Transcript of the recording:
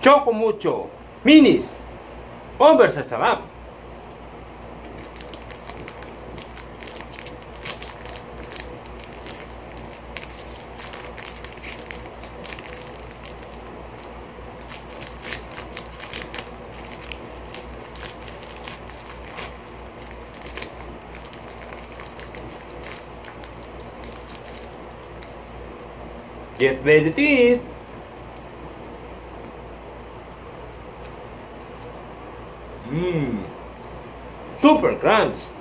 Choco Mucho, Minis, over sa sarap. Get ready to eat! Mmm! Super crunch!